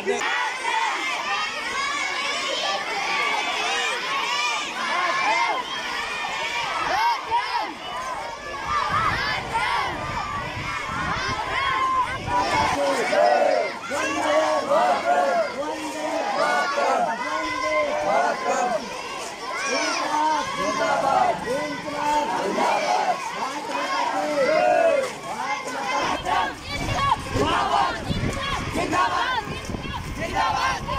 Zindabad! Zindabad! जिंदाबाद